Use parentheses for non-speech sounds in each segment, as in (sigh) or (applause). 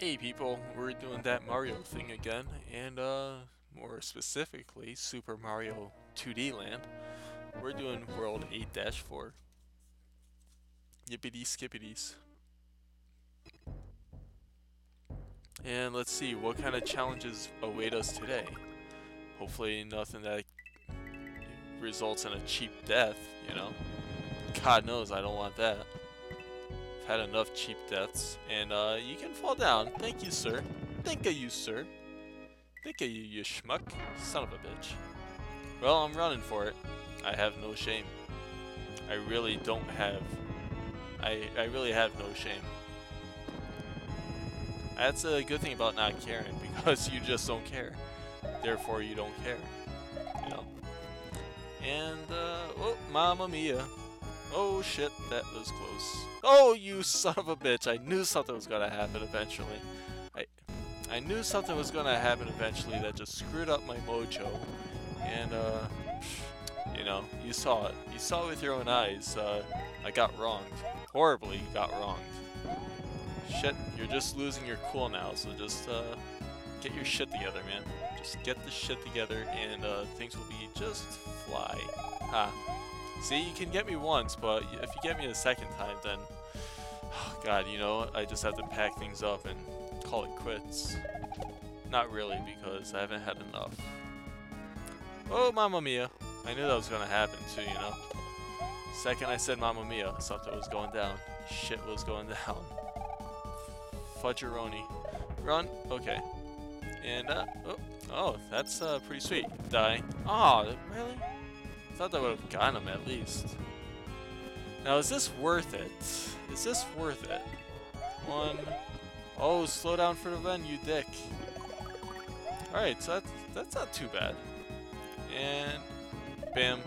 Hey people, we're doing that Mario thing again, and uh, more specifically, Super Mario 2D Land. We're doing World 8-4. Yippity skippities. And let's see, what kind of challenges await us today? Hopefully nothing that results in a cheap death, you know? God knows I don't want that had enough cheap deaths. And uh, you can fall down. Thank you, sir. Thank you, sir. Thank you, you schmuck. Son of a bitch. Well, I'm running for it. I have no shame. I really don't have... I, I really have no shame. That's a good thing about not caring, (laughs) because you just don't care. Therefore, you don't care. You know? And, uh, oh, Mamma Mia. Oh shit, that was close. Oh, you son of a bitch. I knew something was gonna happen eventually. I I knew something was gonna happen eventually that just screwed up my mojo. And, uh, you know, you saw it. You saw it with your own eyes. Uh, I got wronged. Horribly got wronged. Shit, you're just losing your cool now, so just, uh, get your shit together, man. Just get the shit together and, uh, things will be just fly. Ha. See, you can get me once, but if you get me a second time, then... Oh God, you know, I just have to pack things up and call it quits. Not really, because I haven't had enough. Oh, Mamma Mia! I knew that was gonna happen too, you know? Second I said Mamma Mia, something was going down. Shit was going (laughs) down. Fudgeroni. Run! Okay. And, uh, oh, oh that's, uh, pretty sweet. Die. Oh, really? Thought that would have gotten him at least. Now, is this worth it? Is this worth it? One. Oh, slow down for the run, you dick. Alright, so that's, that's not too bad. And, bam.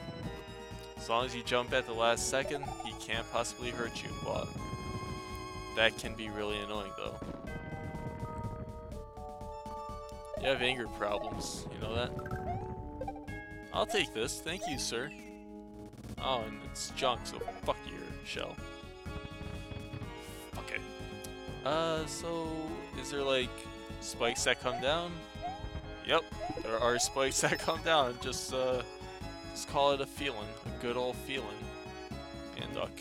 As long as you jump at the last second, he can't possibly hurt you, but that can be really annoying, though. You have anger problems, you know that? I'll take this, thank you, sir. Oh, and it's junk, so fuck your shell. It. Uh, so, is there, like, spikes that come down? Yep, there are (laughs) spikes that come down. Just, uh, just call it a feeling. A good old feeling. And duck.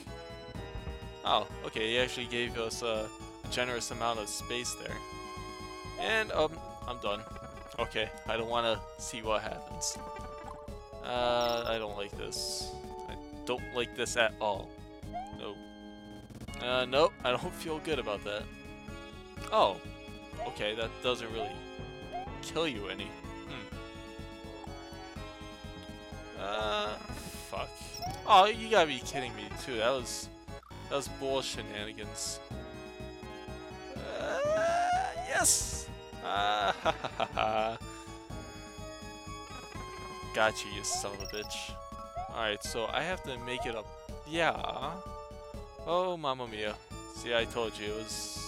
Oh, okay, he actually gave us a generous amount of space there. And, um, I'm done. Okay, I don't want to see what happens. Uh, I don't like this. I don't like this at all. Nope. Uh, nope, I don't (laughs) feel good about that. Oh, okay, that doesn't really kill you any. Hmm. Uh, fuck. Oh, you gotta be kidding me, too. That was, that was bull shenanigans. Uh, yes! Ah, (laughs) ha ha ha ha. Got you, you son of a bitch. Alright, so I have to make it up. Yeah. Oh, Mamma Mia. See, I told you, it was...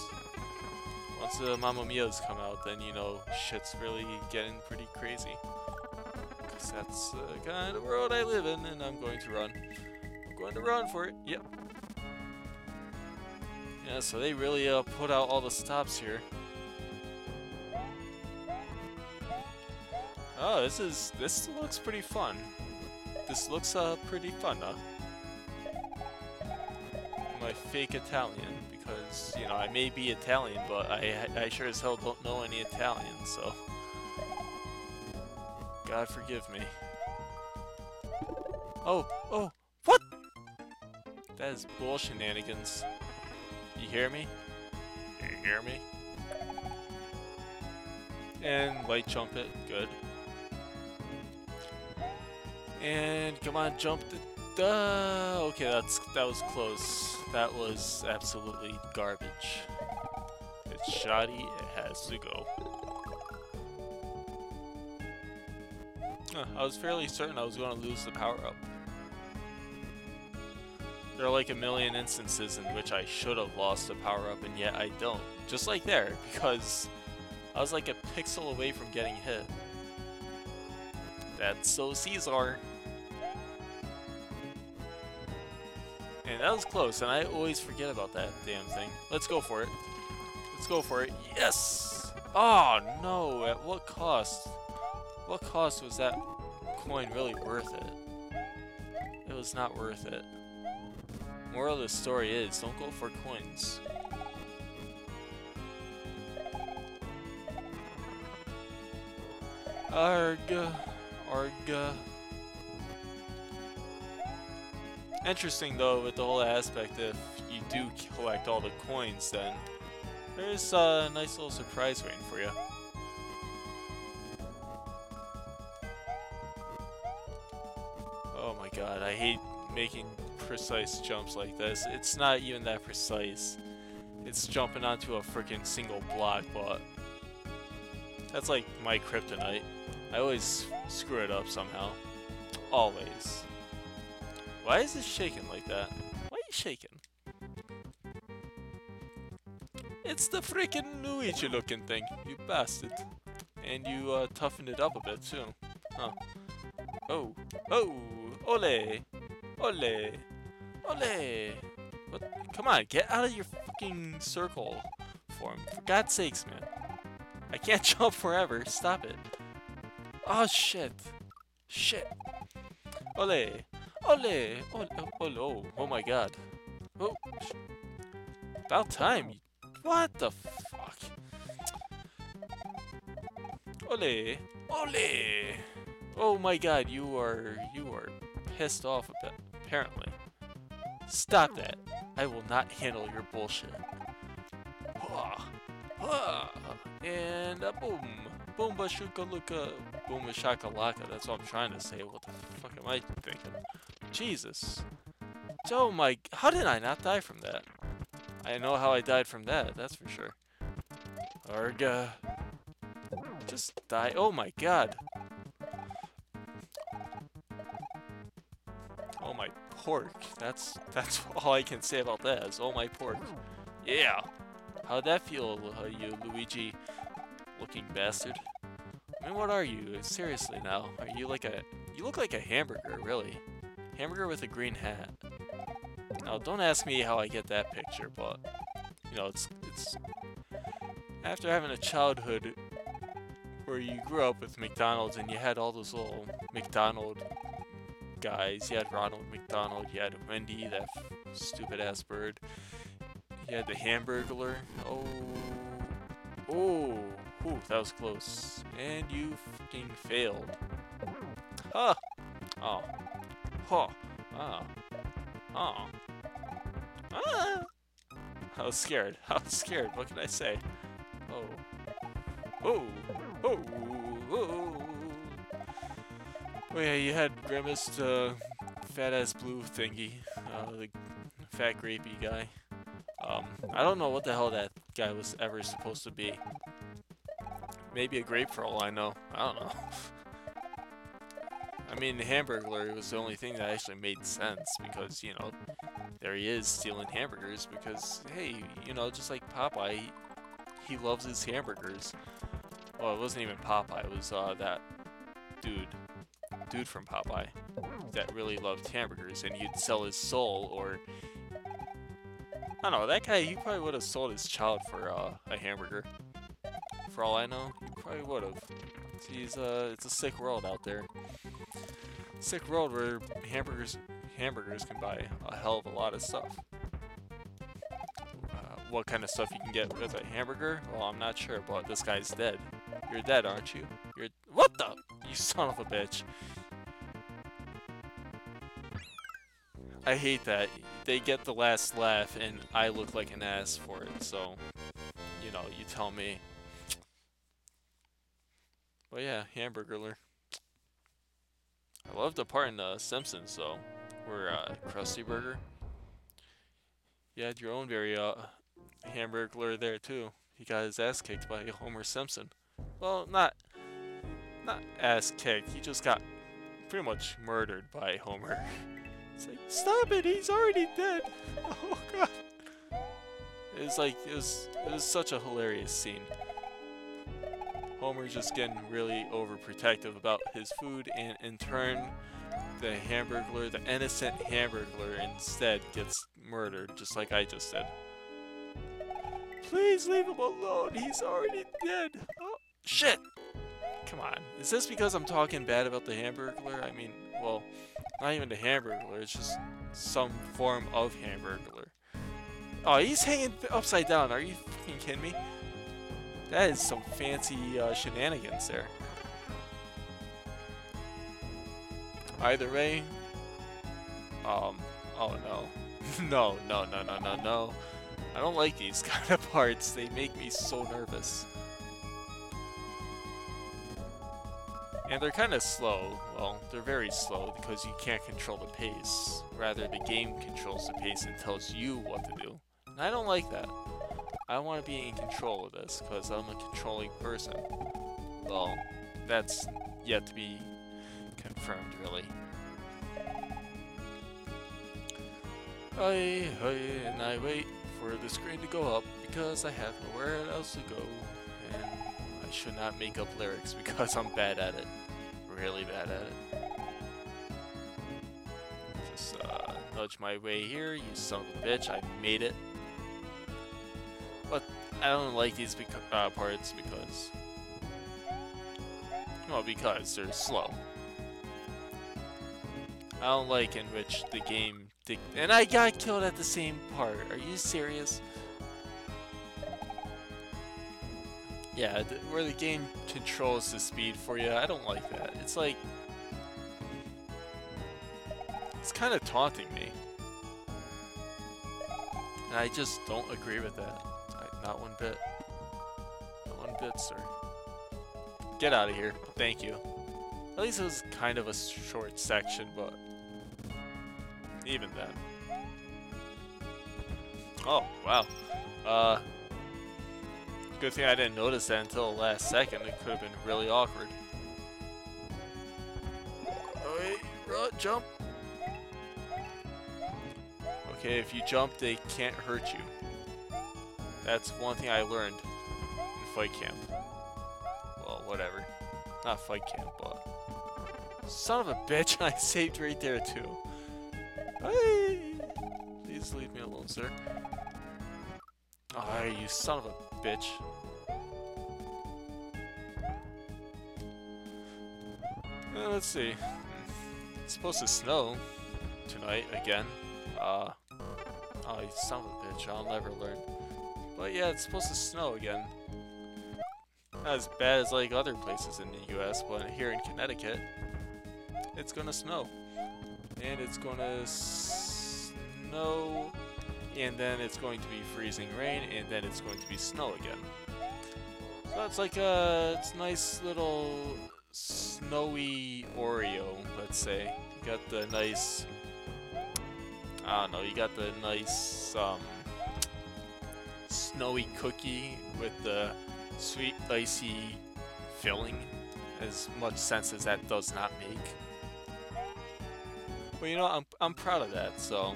Once the Mamma Mia's come out, then, you know, shit's really getting pretty crazy. Because that's the kind of world I live in, and I'm going to run. I'm going to run for it, yep. Yeah, so they really uh, put out all the stops here. Oh, this is this looks pretty fun. This looks uh pretty fun, huh? My fake Italian, because you know I may be Italian, but I I sure as hell don't know any Italian, so God forgive me. Oh, oh, what? That is bull shenanigans. You hear me? You hear me? And light jump it, good. And come on, jump the. Uh, okay, that's that was close. That was absolutely garbage. It's shoddy. It has to go. Huh, I was fairly certain I was going to lose the power up. There are like a million instances in which I should have lost the power up, and yet I don't. Just like there, (laughs) because I was like a pixel away from getting hit. That's so Caesar. That was close, and I always forget about that damn thing. Let's go for it. Let's go for it. Yes! Oh, no. At what cost? What cost was that coin really worth it? It was not worth it. Moral of the story is, don't go for coins. Arg. Arg. Interesting though, with the whole aspect, if you do collect all the coins, then there's uh, a nice little surprise waiting for you. Oh my god, I hate making precise jumps like this. It's not even that precise. It's jumping onto a freaking single block, but that's like my kryptonite. I always screw it up somehow. Always. Why is it shaking like that? Why are you shaking? It's the freaking Luigi looking thing, you bastard. And you uh, toughened it up a bit too. Huh. Oh. Oh! Ole! Ole! Ole! What? Come on, get out of your fucking circle form. For God's sakes, man. I can't (laughs) jump forever. Stop it. Oh, shit. Shit. Ole! Ole! Ole! Ole! Oh, oh my god. Oh. About time. What the fuck? Ole! Ole! Oh my god, you are you are pissed off a bit, apparently. Stop that. I will not handle your bullshit. And a boom. Boomba shukalooka. Boomba shakalaka. That's what I'm trying to say. What the fuck am I thinking? Jesus. Oh my... How did I not die from that? I know how I died from that, that's for sure. Arga. Just die. Oh my god. Oh my pork. That's that's (laughs) all I can say about that is oh my pork. Yeah. How'd that feel, uh, you Luigi looking bastard? I mean, what are you? Seriously now. Are you like a... You look like a hamburger, really. Hamburger with a green hat. Now, don't ask me how I get that picture, but... You know, it's... it's after having a childhood where you grew up with McDonald's and you had all those little McDonald guys. You had Ronald McDonald, you had Wendy, that stupid ass bird. You had the Hamburglar. Oh. Oh. Ooh, that was close. And you fucking failed. Huh. Oh. Huh. Ah. Oh. Ah. I was scared. (laughs) I was scared. What can I say? Oh. Oh. Oh. Oh. Oh yeah, you had Grimace, uh, fat ass blue thingy, uh, the fat grapey guy. Um, I don't know what the hell that guy was ever supposed to be. Maybe a grape for all I know. I don't know. (laughs) I mean, the Hamburglar was the only thing that actually made sense because, you know, there he is stealing hamburgers because, hey, you know, just like Popeye, he, he loves his hamburgers. Well, it wasn't even Popeye, it was uh, that dude dude from Popeye that really loved hamburgers, and he'd sell his soul, or I don't know. That guy, he probably would have sold his child for uh, a hamburger. For all I know, he probably would have. Uh, it's a sick world out there. Sick world where hamburgers, hamburgers can buy a hell of a lot of stuff. Uh, what kind of stuff you can get with a hamburger? Well, I'm not sure, but this guy's dead. You're dead, aren't you? You're what the? You (laughs) son of a bitch. I hate that. They get the last laugh and I look like an ass for it, so, you know, you tell me. But yeah, Hamburglar. I love the part in The Simpsons, though, where uh, Krusty Burger. You had your own very uh, Hamburglar there, too. He got his ass kicked by Homer Simpson. Well, not, not ass kicked. He just got pretty much murdered by Homer. It's like, stop it, he's already dead. (laughs) Oh god. It was like, it was, it was such a hilarious scene. Homer's just getting really overprotective about his food, and in turn, the Hamburglar, the innocent Hamburglar, instead gets murdered, just like I just did. Please leave him alone. He's already dead. Oh, shit. Come on. Is this because I'm talking bad about the Hamburglar? I mean, well, not even the Hamburglar. It's just some form of Hamburglar. Oh, he's hanging upside down. Are you fucking kidding me? That is some fancy uh, shenanigans there. Either way, um, oh no. (laughs) no, no, no, no, no, no. I don't like these (laughs) kind of parts. They make me so nervous. And they're kind of slow. Well, they're very slow because you can't control the pace. Rather, the game controls the pace and tells you what to do. And I don't like that. I want to be in control of this because I'm a controlling person. Well, that's yet to be confirmed, really. I, I, and I wait for the screen to go up because I have nowhere else to go. And I should not make up lyrics (laughs) because I'm bad at it. Really bad at it. Just uh, nudge my way here, you son of a bitch. I made it. But I don't like these uh, parts because... Well, because they're slow. I don't like in which the game... And I got killed at the same part. Are you serious? Yeah, th where the game controls the speed for you, I don't like that. It's like... It's kind of taunting me. And I just don't agree with that. Not one bit. Not one bit, sir. Get out of here. Thank you. At least it was kind of a short section, but... Even then. Oh, wow. Uh, Good thing I didn't notice that until the last second. It could have been really awkward. Wait, run, jump. Okay, if you jump, they can't hurt you. That's one thing I learned in fight camp. Well, whatever. Not fight camp, but... Son of a bitch, (laughs) I saved right there, too. Hey! Please leave me alone, sir. Oh, you son of a bitch. Uh, let's see. It's supposed to snow tonight again. Uh, oh, you son of a bitch. I'll never learn. But yeah, it's supposed to snow again. Not as bad as like other places in the U.S., but here in Connecticut, it's gonna snow. And it's gonna snow and then it's going to be freezing rain, and then it's going to be snow again. So it's like a it's nice little snowy Oreo, let's say. You got the nice, I don't know, you got the nice um, snowy cookie with the sweet icy filling, as much sense as that does not make. But you know, I'm, I'm proud of that, so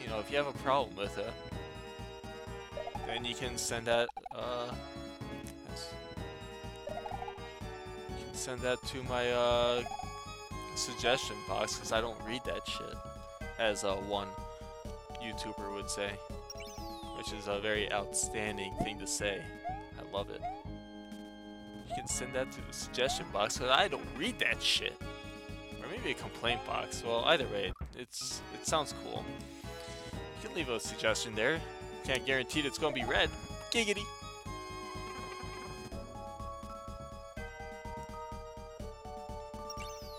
you know, if you have a problem with it, then you can send that, uh, send that to my, uh, suggestion box, because I don't read that shit, as, uh, one YouTuber would say, which is a very outstanding thing to say. I love it. You can send that to the suggestion box, because I don't read that shit. Or maybe a complaint box. Well, either way, it's it sounds cool You can leave a suggestion there. Can't guarantee that it's to be red. Giggity.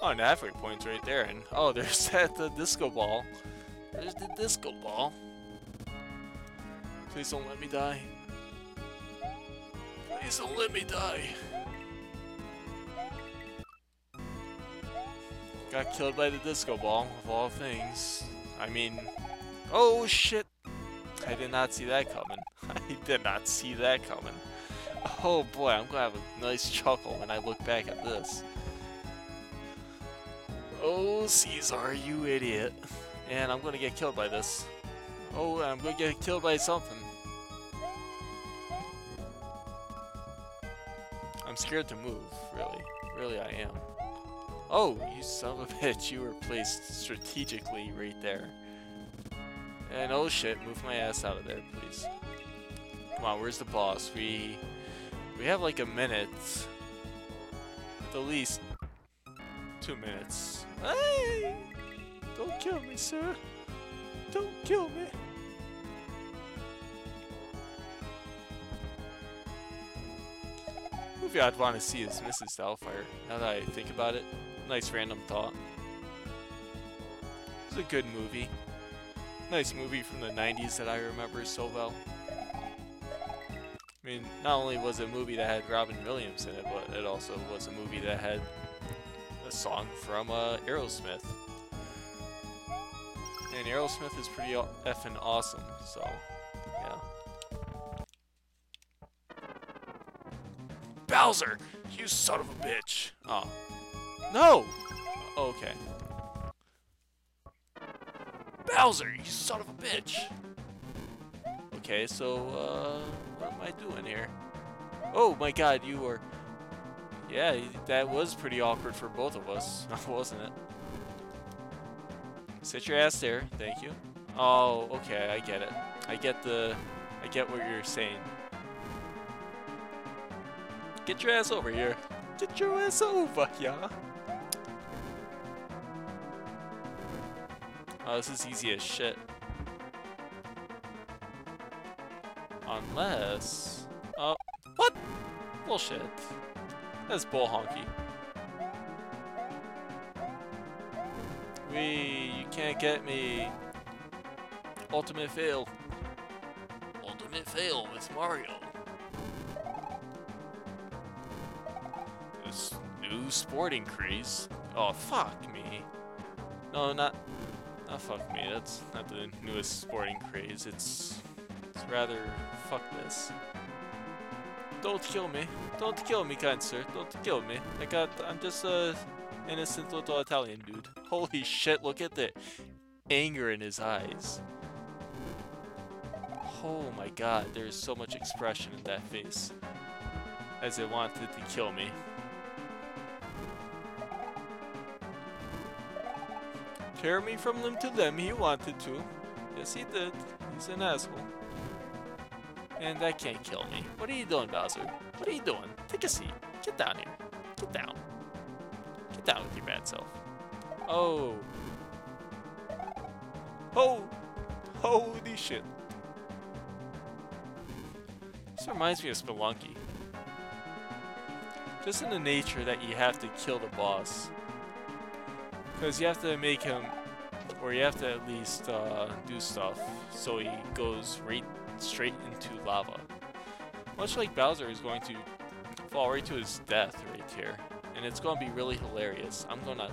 Oh, an halfway point's right there. And oh, (laughs) there's that the disco ball. There's the disco ball. Please don't let me die. Please don't let me die. Got killed by the disco ball, of all things. I mean, Oh shit! I did not see that coming. (laughs) I did not see that coming. Oh boy, I'm gonna have a nice chuckle when I look back at this. Oh, Cyzar, you idiot. And I'm gonna get killed by this. Oh, I'm gonna get killed by something. I'm scared to move, really. Really, I am. Oh, you son of a bitch, you were placed strategically right there. And oh shit, move my ass out of there, please. Come on, where's the boss? We we have like a minute. At the least two minutes. Hey! Don't kill me, sir. Don't kill me. Movie I'd want to see is Mrs. Doubtfire. Now that I think about it, nice random thought. It's a good movie. Nice movie from the 90s that I remember so well. I mean, not only was it a movie that had Robin Williams in it, but it also was a movie that had a song from uh, Aerosmith. And Aerosmith is pretty effing awesome, so Bowser! You son of a bitch! Oh. No! Okay. Bowser, you son of a bitch! Okay, so, uh, what am I doing here? Oh my god, you were... Yeah, that was pretty awkward for both of us, (laughs) wasn't it? Sit your ass there, thank you. Oh, okay, I get it. I get the... I get what you're saying. Get your ass over here. Get your ass over, yeah? Oh, this is easy as shit. Unless... Oh, what? Bullshit. That's bull honky. We, you can't get me. Ultimate fail. Ultimate fail with Mario. New sporting craze. Oh, fuck me. No, not Oh, fuck me, that's not the newest sporting craze. It's, it's rather, fuck this. Don't kill me. Don't kill me, kind sir. Don't kill me. I got, I'm just a innocent little Italian dude. (laughs) Holy shit, look at the anger in his eyes. Oh my god, there's so much expression in that face. As it wanted to kill me. Tear me from them to them, he wanted to. Yes, he did. He's an asshole. And that can't kill me. What are you doing, Bowser? What are you doing? Take a seat. Get down here. Get down. Get down with your bad self. Oh. Oh. Holy shit. This reminds me of Spelunky. Just in the nature that you have to kill the boss. Because you have to make him, or you have to at least uh, do stuff so he goes right straight into lava. Much like Bowser is going to fall right to his death right here. And it's going to be really hilarious. I'm going to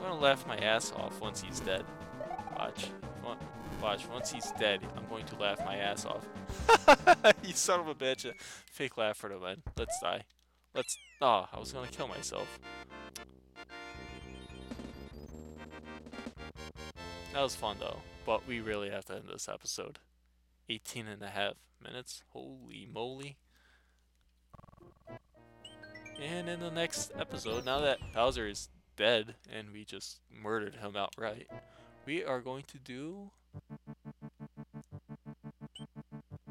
I'm gonna laugh my ass off once he's dead. Watch. Watch, once he's dead, I'm going to laugh my ass off. (laughs) you son of a bitch. Fake laugh for the win. Let's die. Let's... Oh, I was going to kill myself. That was fun though, but we really have to end this episode. 18 and a half minutes. Holy moly. And in the next episode, now that Bowser is dead and we just murdered him outright, we are going to do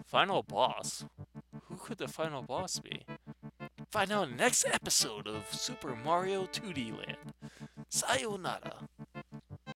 Final Boss. Who could the final boss be? Find out next episode of Super Mario 2D Land. Sayonara.